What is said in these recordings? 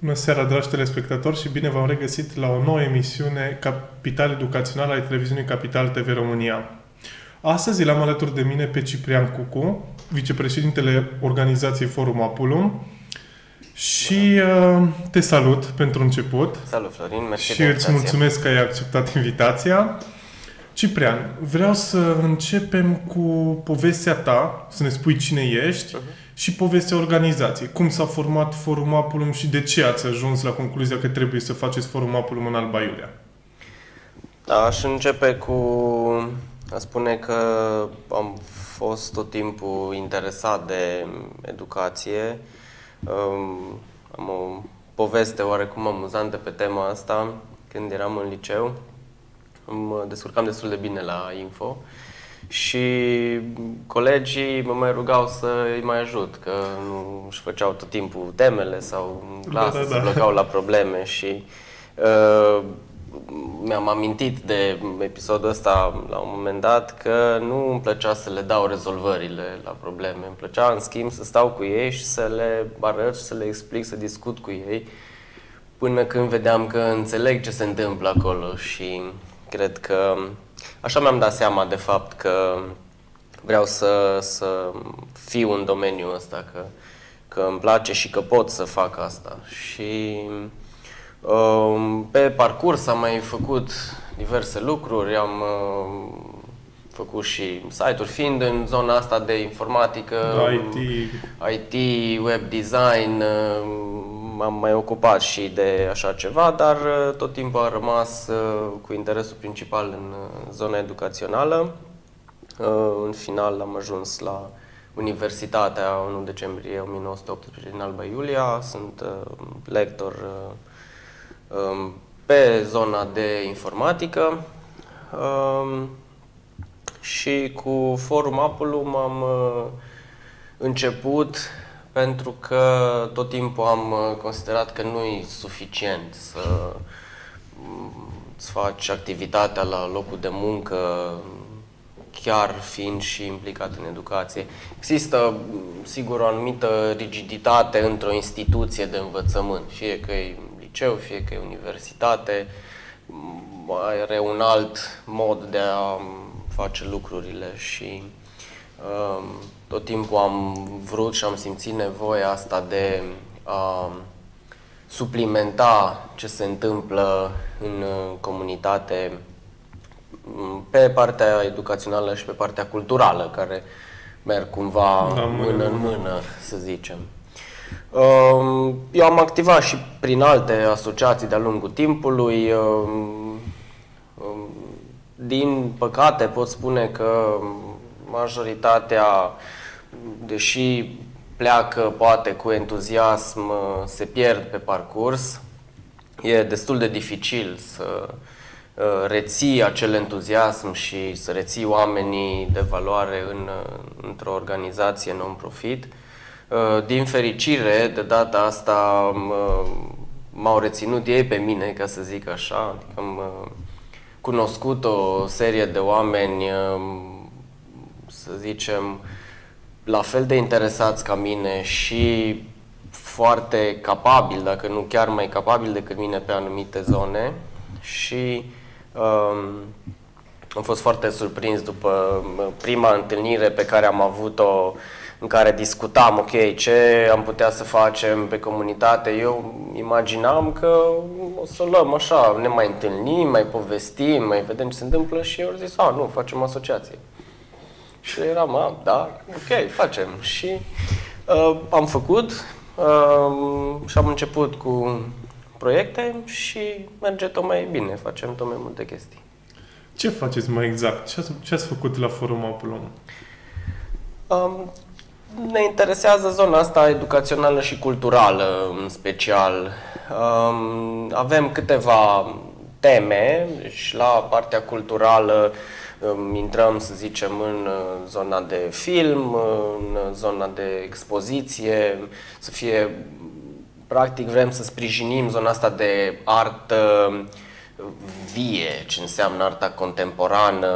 Bună seara, dragi telespectatori, și bine v-am regăsit la o nouă emisiune Capital Educațional ai televiziunii Capital TV România. Astăzi l-am alături de mine pe Ciprian Cucu, vicepreședintele organizației Forum Apulum, și uh, te salut pentru început. Salut, Florin, mersi Și îți mulțumesc că ai acceptat invitația. Ciprian, vreau să începem cu povestea ta, să ne spui cine ești uh-huh. Și povestea organizației. Cum s-a format Forum Apulum și de ce ați ajuns la concluzia că trebuie să faceți Forum Apulum în Alba Iulia? Da, aș începe cu a spune că am fost tot timpul interesat de educație. Am o poveste oarecum amuzantă pe tema asta. Când eram în liceu, mă descurcam destul de bine la info și colegii mă mai rugau să îi mai ajut, că nu își făceau tot timpul temele sau în clasă da, da, da. se blocau la probleme și uh, mi-am amintit de episodul ăsta la un moment dat că nu îmi plăcea să le dau rezolvările la probleme. Îmi plăcea, în schimb, să stau cu ei și să le arăt și să le explic, să discut cu ei până când vedeam că înțeleg ce se întâmplă acolo și cred că așa mi-am dat seama de fapt că vreau să, să fiu în domeniul ăsta, că, că îmi place și că pot să fac asta. Și uh, pe parcurs am mai făcut diverse lucruri, am uh, făcut și site-uri, fiind în zona asta de informatică, IT, IT web design, uh, m-am mai ocupat și de așa ceva, dar uh, tot timpul am rămas uh, cu interesul principal în uh, zona educațională. În final am ajuns la Universitatea 1 decembrie 1918 din Alba Iulia. Sunt lector um, pe zona de informatică um, și cu Forum Apulum am început pentru că tot timpul am uh, considerat că nu e suficient să mm, îți faci activitatea la locul de muncă chiar fiind și implicat în educație. Există, mm, sigur, o anumită rigiditate într-o instituție de învățământ, fie că e liceu, fie că e universitate, mm, are un alt mod de a face lucrurile și um, tot timpul am vrut și am simțit nevoia asta de a suplimenta ce se întâmplă în comunitate pe partea educațională și pe partea culturală, care merg cumva da, mână în mână, să zicem. Um, eu am activat și prin alte asociații de-a lungul timpului. Um, um, din păcate pot spune că majoritatea deși pleacă poate cu entuziasm, se pierd pe parcurs. E destul de dificil să uh, reții acel entuziasm și să reții oamenii de valoare în, uh, într-o organizație non-profit. Uh, din fericire, de data asta m-au reținut ei pe mine, ca să zic așa. Adică am cunoscut o serie de oameni, să zicem, la fel de interesați ca mine și foarte capabili, dacă nu chiar mai capabili decât mine pe anumite zone și um, am fost foarte surprins după prima întâlnire pe care am avut-o în care discutam, ok, ce am putea să facem pe comunitate. Eu imaginam că o să luăm așa, ne mai întâlnim, mai povestim, mai vedem ce se întâmplă și eu zis, a, nu, facem asociație. Și eram, a, da, ok, facem. Și uh, am făcut uh, și am început cu proiecte și merge tot mai bine, facem tot mai multe chestii. Ce faceți mai exact? Ce ați, ce ați făcut la Forum Apulum? Um, ne interesează zona asta educațională și culturală în special. Um, avem câteva teme și la partea culturală uh, intrăm, să zicem, în uh, zona de film, în zona de expoziție, să fie, practic vrem să sprijinim zona asta de artă vie, ce înseamnă arta contemporană,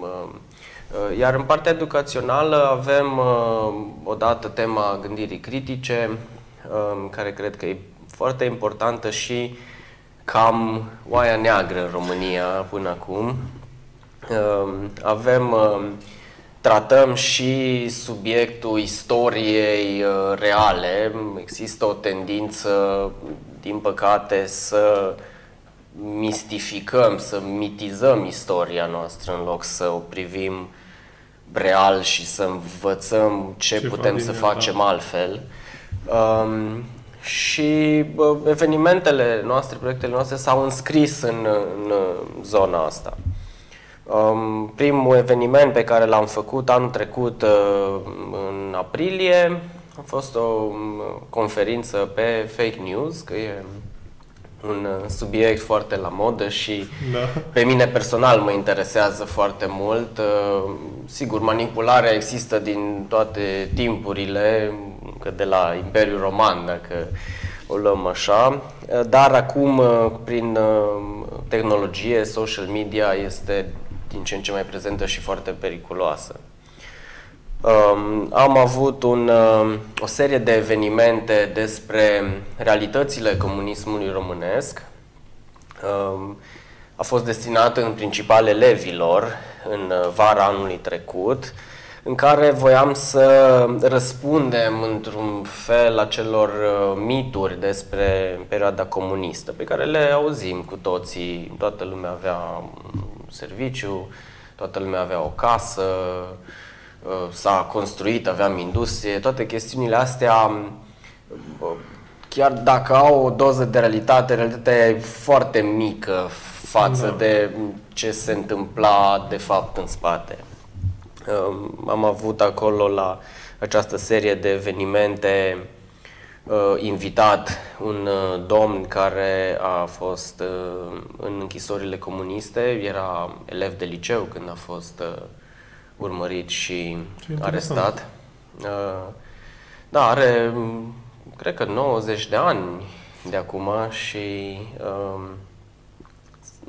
uh, iar în partea educațională avem uh, odată tema gândirii critice, care cred că e foarte importantă și cam oaia neagră în România până acum. Um, avem, um, tratăm și subiectul istoriei uh, reale. Există o tendință, din păcate, să mistificăm, să mitizăm istoria noastră în loc să o privim real și să învățăm ce, ce putem să facem da. altfel. Um, și bă, evenimentele noastre, proiectele noastre s-au înscris în, în zona asta. Um, primul eveniment pe care l-am făcut anul trecut uh, în aprilie a fost o um, conferință pe fake news, că e un uh, subiect foarte la modă și da. pe mine personal mă interesează foarte mult. Uh, sigur, manipularea există din toate timpurile, că de la Imperiul Roman, dacă o luăm așa, uh, dar acum prin tehnologie, social media este din ce în ce mai prezentă și foarte periculoasă. Um, am avut un, um, o serie de evenimente despre realitățile comunismului românesc. Um, a fost destinată în principal elevilor în uh, vara anului trecut, în care voiam să răspundem într-un fel acelor uh, mituri despre perioada comunistă, pe care le auzim cu toții. Toată lumea avea un serviciu, toată lumea avea o casă, Uh, s-a construit, aveam industrie, toate chestiunile astea, uh, chiar dacă au o doză de realitate, realitatea e foarte mică față da. de ce se întâmpla de fapt în spate. Um, am avut acolo la această serie de evenimente uh, invitat un domn care a fost în închisorile comuniste, era elev de liceu când a fost urmărit și arestat. Uh, da, are, cred că 90 de ani de acum și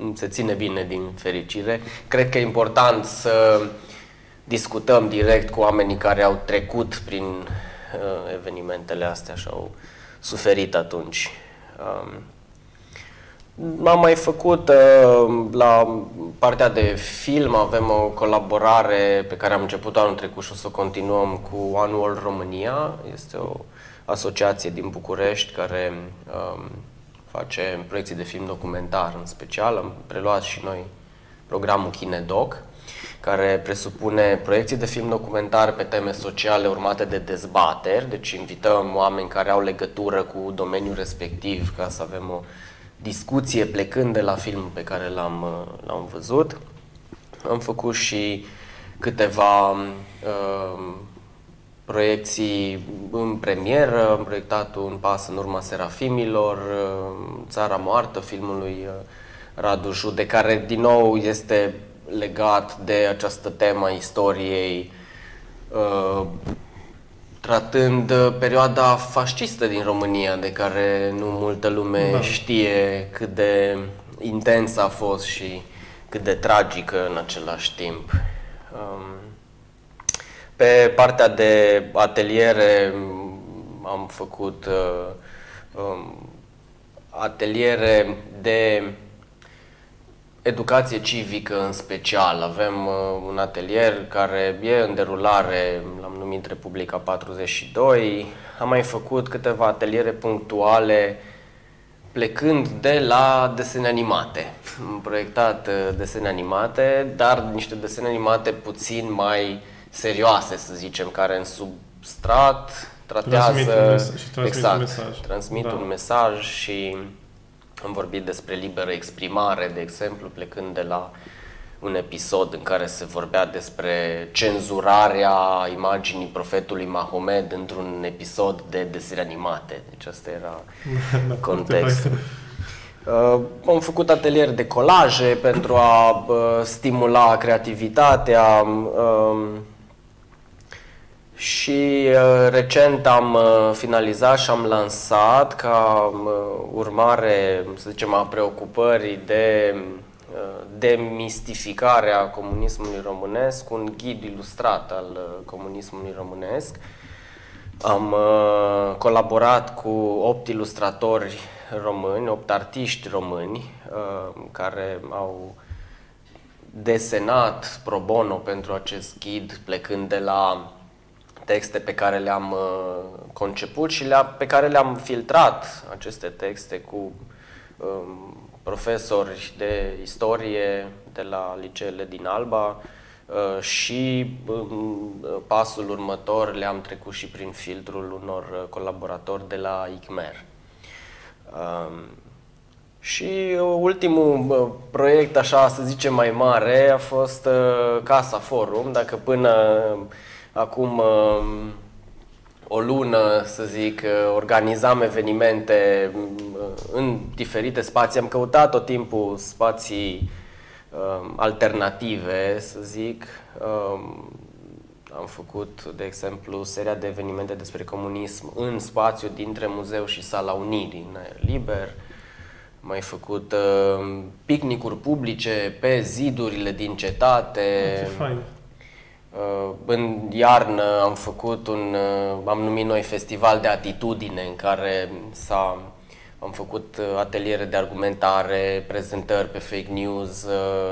um, se ține bine din fericire. Cred că e important să discutăm direct cu oamenii care au trecut prin uh, evenimentele astea și au suferit atunci. Um, am mai făcut uh, la partea de film, avem o colaborare pe care am început anul trecut și o să o continuăm cu Anual România. Este o asociație din București care um, face proiecții de film documentar în special. Am preluat și noi programul Kinedoc, care presupune proiecții de film documentar pe teme sociale urmate de dezbateri. Deci invităm oameni care au legătură cu domeniul respectiv ca să avem o discuție plecând de la filmul pe care l-am, uh, l-am văzut. Am făcut și câteva uh, proiecții în premieră, am proiectat un pas în urma Serafimilor, uh, Țara Moartă, filmului uh, Radu Jude, care din nou este legat de această temă a istoriei uh, tratând uh, perioada fascistă din România, de care nu multă lume da. știe cât de intensă a fost și cât de tragică în același timp. Um, pe partea de ateliere am făcut uh, um, ateliere de educație civică în special. Avem uh, un atelier care e în derulare, l-am numit Republica 42. Am mai făcut câteva ateliere punctuale plecând de la desene animate. Am proiectat uh, desene animate, dar niște desene animate puțin mai serioase, să zicem, care în substrat tratează... Transmit un mes- și transmit exact, un mesaj. Transmit da. un mesaj și am vorbit despre liberă exprimare, de exemplu, plecând de la un episod în care se vorbea despre cenzurarea imaginii profetului Mahomed într-un episod de desene animate. Deci asta era da, contextul. Uh, am făcut atelier de colaje pentru a uh, stimula creativitatea. Uh, și uh, recent am uh, finalizat și am lansat ca uh, urmare, să zicem, a preocupării de uh, demistificarea comunismului românesc, un ghid ilustrat al uh, comunismului românesc. Am uh, colaborat cu opt ilustratori români, opt artiști români uh, care au desenat pro bono pentru acest ghid, plecând de la texte pe care le-am uh, conceput și le pe care le-am filtrat aceste texte cu um, profesori de istorie de la liceele din Alba uh, și um, pasul următor le-am trecut și prin filtrul unor uh, colaboratori de la ICMER. Um, și ultimul proiect, așa să zicem, mai mare a fost Casa Forum, dacă până acum um, o lună, să zic, organizam evenimente um, în diferite spații. Am căutat tot timpul spații um, alternative, să zic. Am făcut, de exemplu, seria de evenimente despre comunism în spațiu dintre muzeu și Sala Unirii, în aer liber. Am mai făcut uh, picnicuri publice pe zidurile din cetate. Ce fain. Uh, în iarnă am făcut un, uh, am numit noi festival de atitudine în care s-a, am făcut uh, ateliere de argumentare, prezentări pe fake news,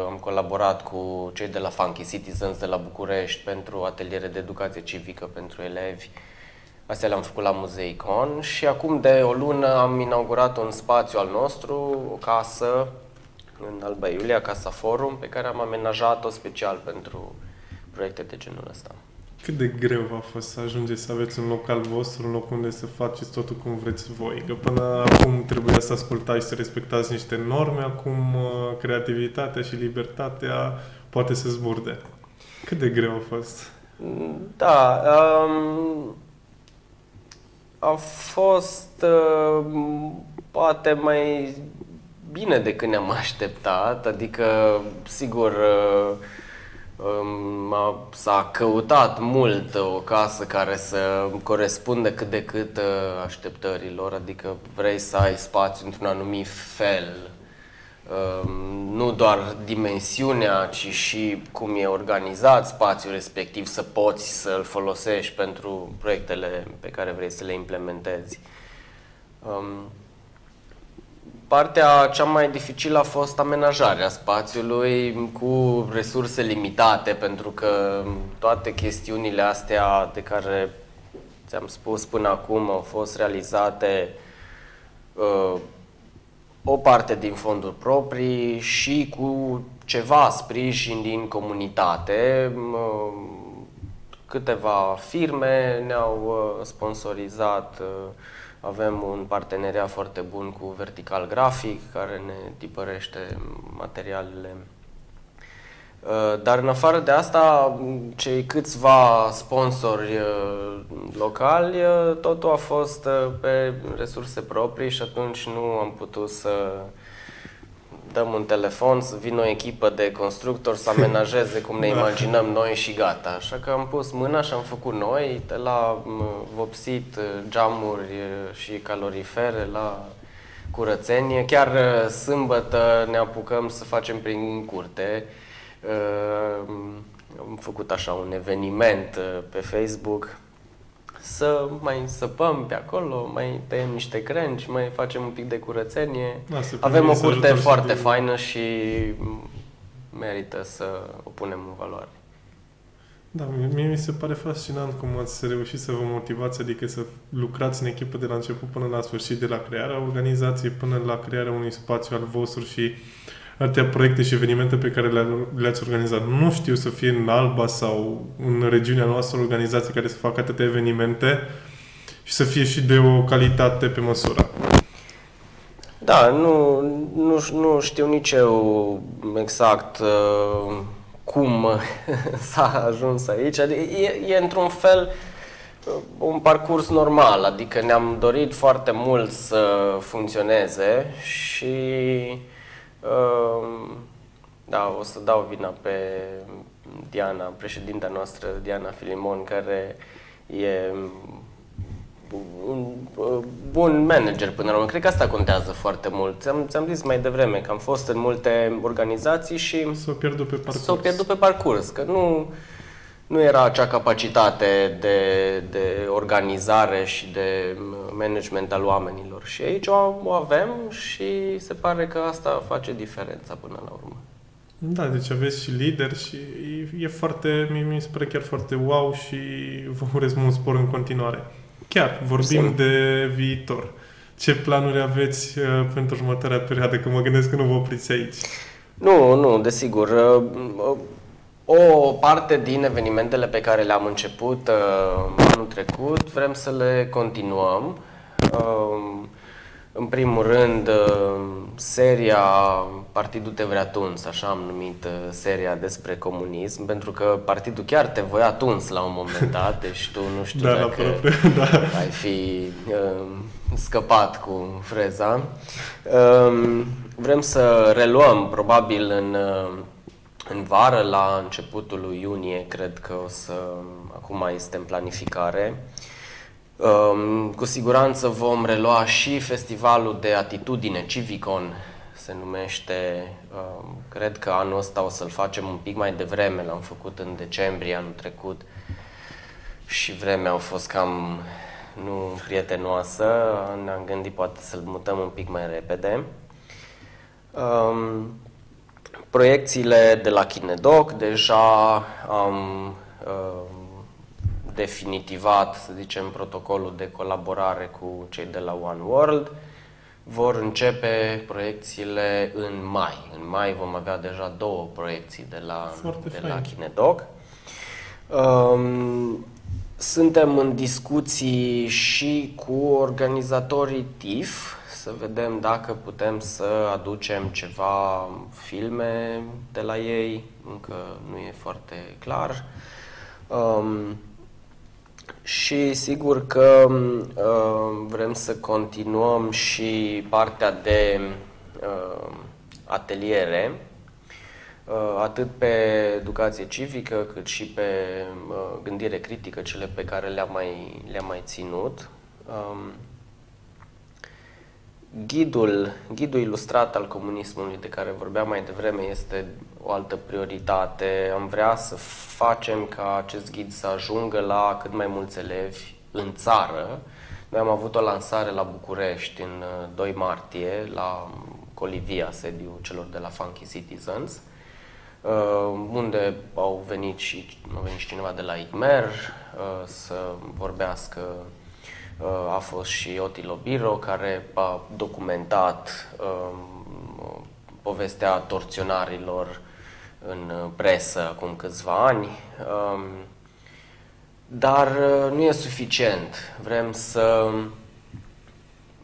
am colaborat cu cei de la Funky Citizens de la București pentru ateliere de educație civică pentru elevi. Astea le-am făcut la Muzeicon și acum de o lună am inaugurat un spațiu al nostru, o casă în Alba Iulia, Casa Forum, pe care am amenajat-o special pentru proiecte de genul ăsta. Cât de greu a fost să ajungeți să aveți un loc al vostru, un loc unde să faceți totul cum vreți voi? Că până acum trebuia să ascultați și să respectați niște norme, acum uh, creativitatea și libertatea poate să zburde. Cât de greu a fost? Da, um, a fost uh, poate mai bine decât ne-am așteptat, adică sigur uh, s-a căutat mult o casă care să corespundă cât de cât uh, așteptărilor, adică vrei să ai spațiu într-un anumit fel, um, nu doar dimensiunea, ci și cum e organizat spațiul respectiv, să poți să-l folosești pentru proiectele pe care vrei să le implementezi. Um, Partea cea mai dificilă a fost amenajarea spațiului cu resurse limitate, pentru că toate chestiunile astea de care ți-am spus până acum au fost realizate uh, o parte din fonduri proprii și cu ceva sprijin din comunitate. Uh, câteva firme ne-au uh, sponsorizat uh, avem un parteneriat foarte bun cu Vertical Grafic, care ne tipărește materialele. Uh, dar în afară de asta, cei câțiva sponsori uh, locali, uh, totul a fost pe resurse proprii și atunci nu am putut să dăm un telefon, să vină o echipă de constructori să amenajeze cum ne da. imaginăm noi și gata. Așa că am pus mâna și am făcut noi, de la vopsit geamuri și calorifere, la curățenie. Chiar sâmbătă ne apucăm să facem prin curte. Am făcut așa un eveniment pe Facebook să mai săpăm pe acolo, mai tăiem niște crengi, mai facem un pic de curățenie. Da, Avem o curte foarte faină și merită să o punem în valoare. Da, mie mi se pare fascinant cum ați reușit să vă motivați, adică să lucrați în echipă de la început până la sfârșit, de la crearea organizației până la crearea unui spațiu al vostru și uh, atâtea proiecte și evenimente pe care le, ați organizat. Nu știu să fie în Alba sau în regiunea noastră organizații care să facă atâtea evenimente și să fie și de o calitate pe măsură. Da, nu, nu, nu știu nici eu exact uh, cum s-a ajuns aici. Adică e, e într-un fel uh, un parcurs normal, adică ne-am dorit foarte mult să funcționeze și Ehm, da, o să dau vina pe Diana, președinta noastră, Diana Filimon, care e un bun manager până la urmă. Cred că asta contează foarte mult. Ți-am, ți-am zis mai devreme că am fost în multe organizații și... S-o pierdut pe parcurs. S-o pierdut pe parcurs, că nu... nu era acea capacitate de, de organizare și de management al oamenilor. Și aici o, o avem și se pare că asta face diferența până la urmă. Da, deci aveți și lider și e, e foarte, mi, mi se pare chiar foarte wow și vă urez mult spor în continuare. Chiar, vorbim Sim. de viitor. Ce planuri aveți uh, pentru următoarea perioadă? Că mă gândesc că nu vă opriți aici. Nu, nu, desigur. Uh, uh, o parte din evenimentele pe care le-am început uh, anul trecut vrem să le continuăm. Uh, în primul rând, uh, seria Partidul te vrea tuns, așa am numit uh, seria despre comunism, pentru că partidul chiar te voia tuns la un moment dat, deci tu nu știu da, dacă da. ai fi uh, scăpat cu freza. Uh, vrem să reluăm, probabil în, uh, în vară, la începutul lui iunie, cred că o să, acum este în planificare, Um, cu siguranță vom relua și festivalul de atitudine Civicon, se numește. Um, cred că anul ăsta o să-l facem un pic mai devreme, l-am făcut în decembrie anul trecut și vremea a fost cam nu prietenoasă, ne-am gândit poate să-l mutăm un pic mai repede. Um, proiecțiile de la Kinedoc deja am um, definitivat, să zicem, protocolul de colaborare cu cei de la One World. Vor începe proiecțiile în mai. În mai vom avea deja două proiecții de la, de la Kinedoc. Um, suntem în discuții și cu organizatorii TIF să vedem dacă putem să aducem ceva filme de la ei, încă nu e foarte clar. Um, și sigur că uh, vrem să continuăm și partea de uh, ateliere, uh, atât pe educație civică, cât și pe uh, gândire critică, cele pe care le-am mai, le mai ținut. Um, ghidul, ghidul ilustrat al comunismului de care vorbeam mai devreme este o altă prioritate. Am vrea să facem ca acest ghid să ajungă la cât mai mulți elevi în țară. Noi am avut o lansare la București în 2 uh, martie, la Colivia, sediu celor de la Funky Citizens, uh, unde au venit și, au venit și cineva de la IGMER uh, să vorbească a fost și Otilo Biro, care a documentat um, povestea torționarilor în presă acum câțiva ani. Um, dar uh, nu e suficient. Vrem să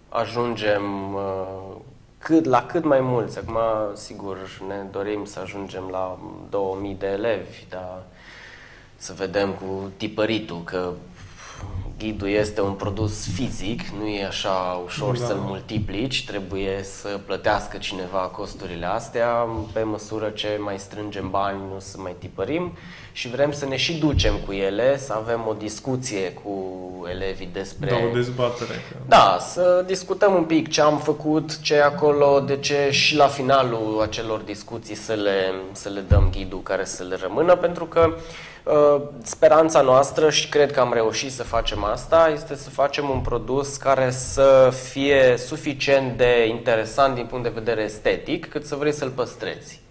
ajungem uh, cât, la cât mai mulți. Acum, sigur, ne dorim să ajungem la 2000 de elevi, dar să vedem cu tipăritul că ghidul este un produs fizic, nu e așa ușor da. să-l multiplici, trebuie să plătească cineva costurile astea, pe măsură ce mai strângem bani nu să mai tipărim și vrem să ne și ducem cu ele, să avem o discuție cu elevii despre... Da, o dezbatere. Da, să discutăm un pic ce am făcut, ce e acolo, de ce și la finalul acelor discuții să le, să le dăm ghidul care să le rămână, pentru că Uh, speranța noastră și cred că am reușit să facem asta este să facem un produs care să fie suficient de interesant din punct de vedere estetic, cât să vrei să-l păstrezi.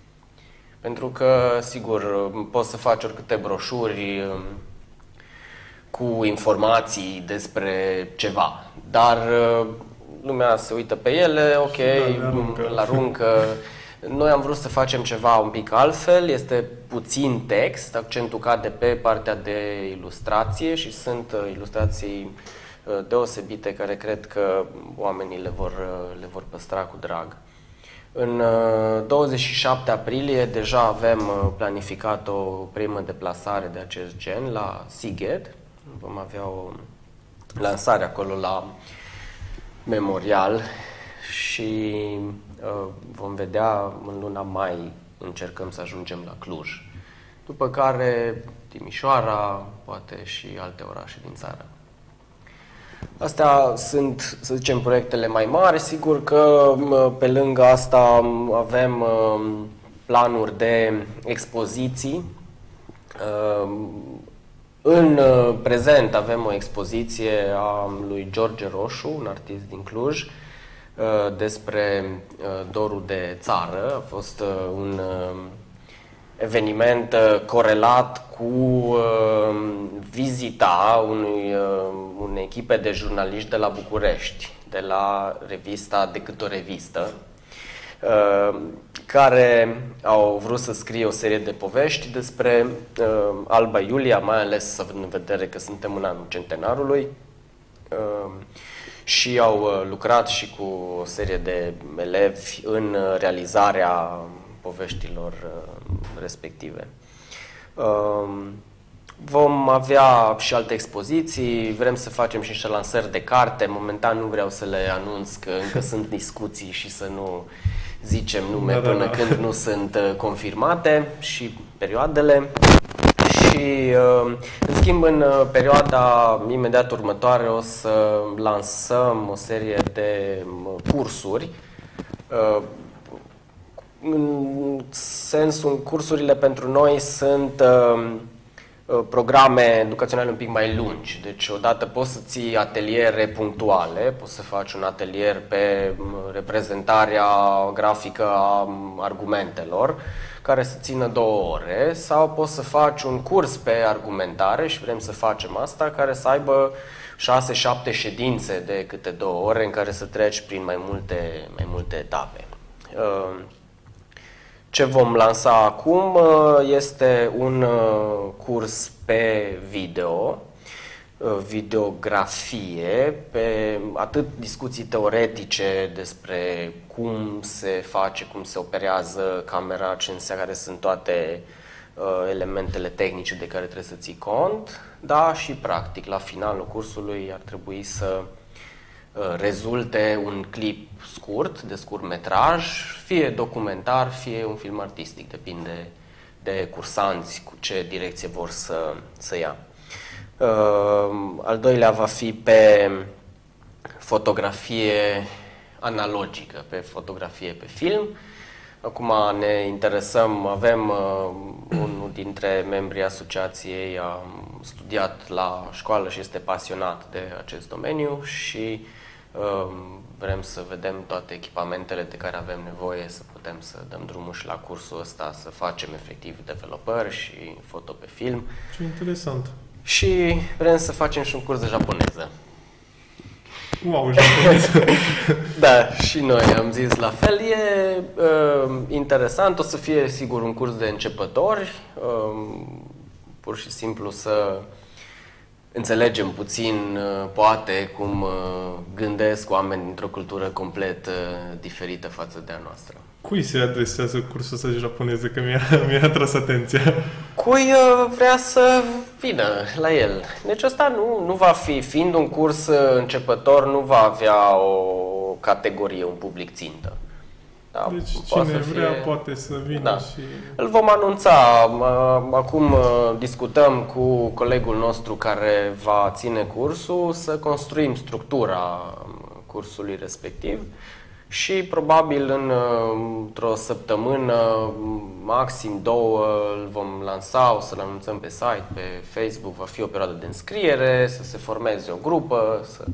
Pentru că, sigur, poți să faci oricâte broșuri um, cu informații despre ceva, dar uh, lumea se uită pe ele, ok, da, la aruncă. Noi am vrut să facem ceva un pic altfel, este puțin text, accentul cade pe partea de ilustrație și sunt uh, ilustrații uh, deosebite care cred că oamenii le vor, uh, le vor păstra cu drag. În 27 aprilie deja avem planificat o primă deplasare de acest gen la Sighet. Vom avea o lansare acolo la Memorial și Uh, vom vedea în luna mai, încercăm să ajungem la Cluj. După care Timișoara, poate și alte orașe din țară. Astea sunt, să zicem, proiectele mai mari. Sigur că pe lângă asta avem planuri de expoziții. În uh, prezent avem o expoziție a lui George Roșu, un artist din Cluj, uh, despre uh, dorul de țară. A fost un eveniment corelat cu vizita unui, unei echipe de jurnaliști de la București, de la revista Decât o revistă, care au vrut să scrie o serie de povești despre uh, Alba Iulia, mai ales având în vedere că suntem în anul centenarului. Uh, și au uh, lucrat și cu o serie de elevi în uh, realizarea poveștilor uh, respective. Uh, Vom avea și alte expoziții, vrem să facem și niște lansări de carte. Momentan nu vreau să le anunț că încă sunt discuții și să nu zicem nume da, da, până da. când nu sunt uh, confirmate și perioadele. Și, uh, în schimb, în uh, perioada imediat următoare o să lansăm o serie de cursuri în sensul, cursurile pentru noi sunt programe educaționale un pic mai lungi. Deci, odată poți să ții ateliere punctuale, poți să faci un atelier pe reprezentarea grafică a argumentelor, care să țină două ore, sau poți să faci un curs pe argumentare și vrem să facem asta, care să aibă 6-7 ședințe de câte două ore în care să treci prin mai multe, mai multe etape. Ce vom lansa acum uh, este un uh, curs pe video, uh, videografie, pe atât discuții teoretice despre cum se face, cum se operează camera, ce înseamnă, care sunt toate elementele tehnice de care trebuie să ții cont, da, și practic, la finalul cursului ar trebui să Uh, rezulte un clip scurt, de scurt metraj, fie documentar, fie un film artistic, depinde de cursanți cu ce direcție vor să, să ia. Uh, al doilea va fi pe fotografie analogică, pe fotografie pe film. Acum ne interesăm, avem uh, unul dintre membrii asociației, a studiat la școală și este pasionat de acest domeniu și Ehm, vrem să vedem toate echipamentele de care avem nevoie, să putem să dăm drumul și la cursul ăsta, să facem efectiv developări și foto pe film. Ce interesant! Și vrem să facem și un curs de japoneză. Wow, japoneză! da, și noi am zis la fel. E uh, interesant, o să fie sigur un curs de începători, uh, pur și simplu să înțelegem puțin, uh, poate, cum uh, gândesc oameni dintr-o cultură complet uh, diferită față de a noastră. Cui se adresează cursul ăsta japoneză? Că mi-a, mi-a atras atenția. Cui vrea să vină la el. Deci ăsta nu, nu va fi, fiind un curs începător, nu va avea o categorie, un public țintă. Da, deci cine să vrea fie... poate să vină da. și... Îl vom anunța. Acum uh, discutăm cu colegul nostru care va ține cursul să construim structura um, cursului respectiv și probabil în, uh, într-o săptămână, maxim două, îl vom lansa, o să-l anunțăm pe site, pe Facebook, va fi o perioadă de înscriere, să se formeze o grupă, să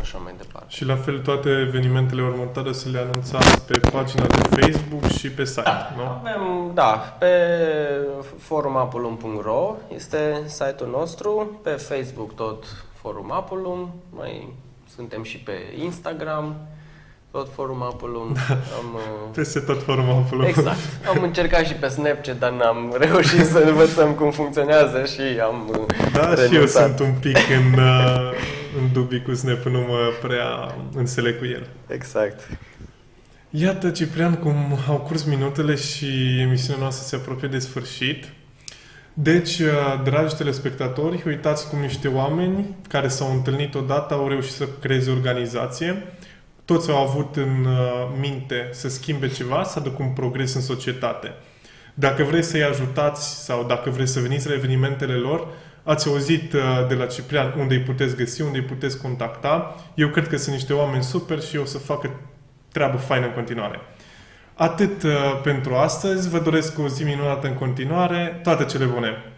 așa mai departe. Și la fel toate evenimentele următoare să le anunțați pe pagina de Facebook și pe site, da, nu? Avem, da, pe forumapulum.ro este site-ul nostru, pe Facebook tot forumapulum, mai suntem și pe Instagram, tot Forum Apollo. Da. Am, uh... Peste tot Forum Apollo. Exact. Am încercat și pe Snapchat, dar n-am reușit să învățăm cum funcționează și am uh, Da, renunțat. și eu sunt un pic în, uh, în dubii cu Snap, nu mă prea înțeleg cu el. Exact. Iată, Ciprian, cum au curs minutele și emisiunea noastră se apropie de sfârșit. Deci, uh, dragi telespectatori, uitați cum niște oameni care s-au întâlnit odată au reușit să creeze organizație toți au avut în uh, minte să schimbe ceva, să aducă un progres în societate. Dacă vreți să-i ajutați sau dacă vreți să veniți la evenimentele lor, ați auzit uh, de la Ciprian unde îi puteți găsi, unde îi puteți contacta. Eu cred că sunt niște oameni super și o să facă treabă faină în continuare. Atât uh, pentru astăzi. Vă doresc o zi minunată în continuare. Toate cele bune!